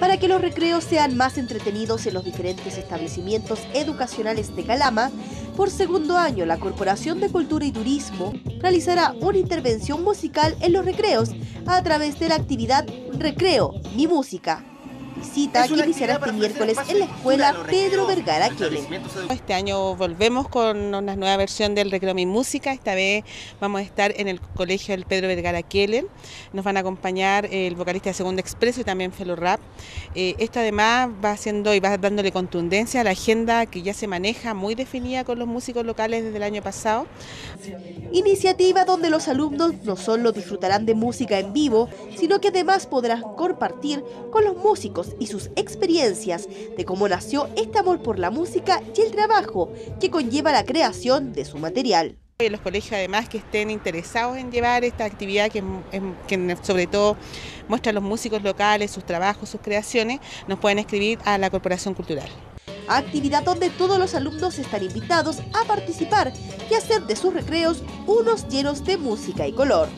Para que los recreos sean más entretenidos en los diferentes establecimientos educacionales de Calama, por segundo año la Corporación de Cultura y Turismo realizará una intervención musical en los recreos a través de la actividad Recreo, mi música visita que iniciará este miércoles en la escuela Pedro Vergara Kellen. Este año volvemos con una nueva versión del Recreo Mi Música, esta vez vamos a estar en el colegio del Pedro Vergara Kellen, nos van a acompañar el vocalista de Segundo Expreso y también Felo Rap. Eh, esto además va haciendo y va dándole contundencia a la agenda que ya se maneja muy definida con los músicos locales desde el año pasado. Iniciativa donde los alumnos no solo disfrutarán de música en vivo, sino que además podrán compartir con los músicos y sus experiencias de cómo nació este amor por la música y el trabajo que conlleva la creación de su material. Los colegios además que estén interesados en llevar esta actividad que, que, sobre todo muestra a los músicos locales, sus trabajos, sus creaciones, nos pueden escribir a la Corporación Cultural. Actividad donde todos los alumnos están invitados a participar y hacer de sus recreos unos llenos de música y color.